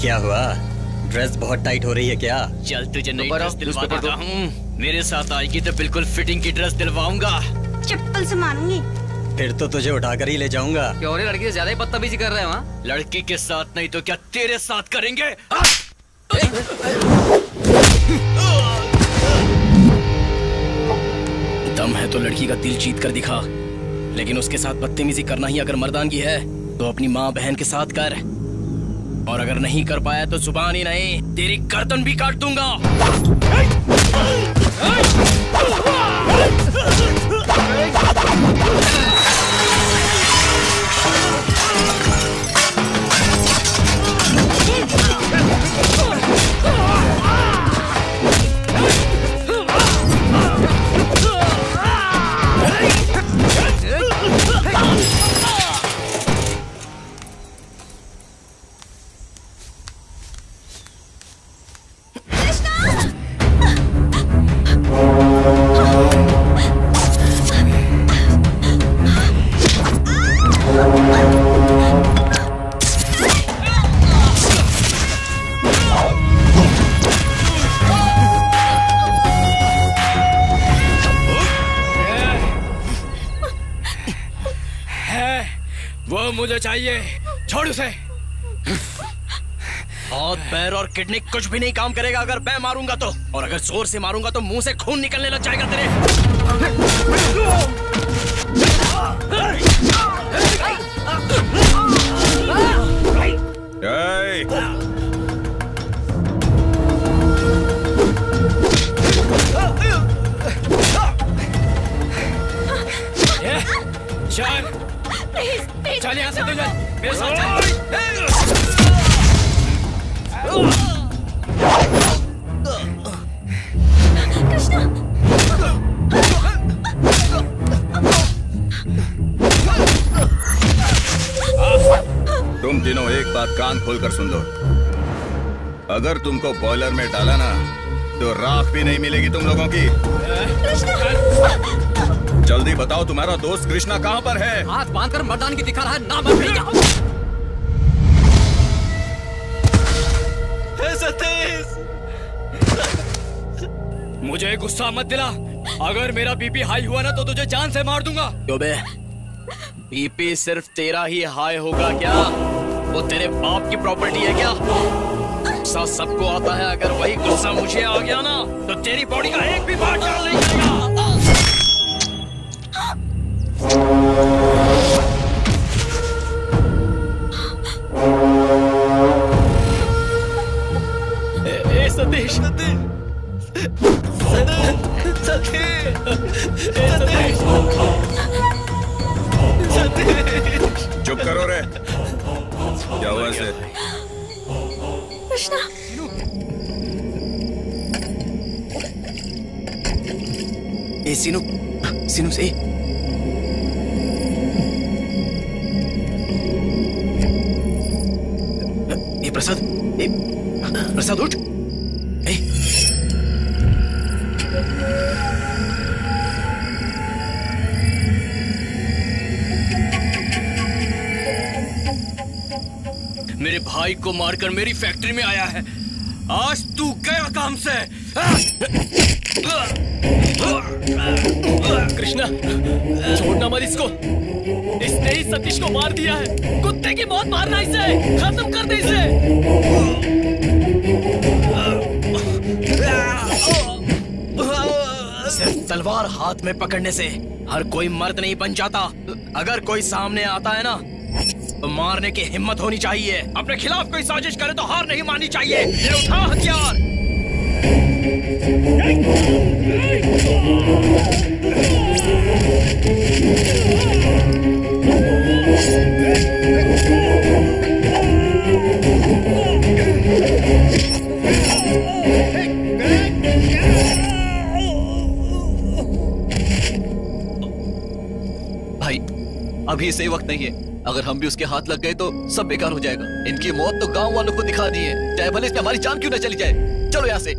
क्या हुआ? ड्रेस बहुत टाइट हो रही है क्या? चल तुझे नई ड्रेस दिलवा देता हूँ। मेरे साथ आएगी तो बिल्कुल फिटिंग की ड्रेस दिलवाऊँगा। चप्पल से मारूँगी। फिर तो तुझे उठाकर ही ले जाऊँगा। क्या और लड़की से ज़्यादा ही बदतमीजी कर रहे हैं लड़की के साथ नहीं तो क्या तेरे साथ करेंगे? दम है तो लड़की का दिल जीत कर दिखा। लेकिन उसके साथ बदतमीजी करना ही अगर मर्दानगी है तो अपनी माँ बहन के साथ कर। और अगर नहीं कर पाया तो ज़ुबान ही नहीं तेरी गर्दन भी काट दूँगा। है वो मुझे चाहिए। छोड़ उसे। हाथ पैर और किडनी कुछ भी नहीं काम करेगा अगर मैं मारूँगा तो। और अगर ज़ोर से मारूँगा तो मुँह से खून निकलने लग जाएगा तेरे। Hey! ये, चल चल यहाँ से तुझे। मेरे साथ चल। तुम तीनों एक बात कान खोलकर सुन लो। अगर तुमको बॉयलर में डाला ना तो राख भी नहीं मिलेगी तुम लोगों की। बताओ तुम्हारा दोस्त कृष्णा कहाँ पर है? हाथ बाँध कर मर्दान की दिखा रहा है ना मत भैया मुझे गुस्सा मत दिला। अगर मेरा बीपी हाई हुआ ना तो तुझे जान से मार दूँगा। बीपी सिर्फ़ तेरा ही हाई होगा क्या? वो तेरे बाप की प्रॉपर्टी है क्या? गुस्सा सबको आता है अगर वही गुस्सा मुझे आ गया ना तो तेरी बॉडी का एक भी पार्ट निकल नहीं जाएगा। चुप करो रे। क्या हुआ इसे? कृष्णा। ए सीनू। सीनू से प्रसाद? ए, प्रसाद उठ। ए। मेरे भाई को मारकर मेरी फैक्ट्री में आया है। आज तू गया काम से। कृष्णा, छोड़ना मत इसको। सतीश को मार दिया है। कुत्ते की मौत मारना इसे। खत्म कर दे इसे। सिर्फ़ तलवार हाथ में पकड़ने से हर कोई मर्द नहीं बन जाता। अगर कोई सामने आता है ना तो मारने की हिम्मत होनी चाहिए। अपने खिलाफ कोई साजिश करे तो हार नहीं माननी चाहिए। ये उठा हथियार। भाई, अभी सही वक्त नहीं है। अगर हम भी उसके हाथ लग गए तो सब बेकार हो जाएगा। इनकी मौत तो गाँव वालों को दिखा दी है। चाहे भले इसमें हमारी जान क्यों ना चली जाए। चलो यहाँ से।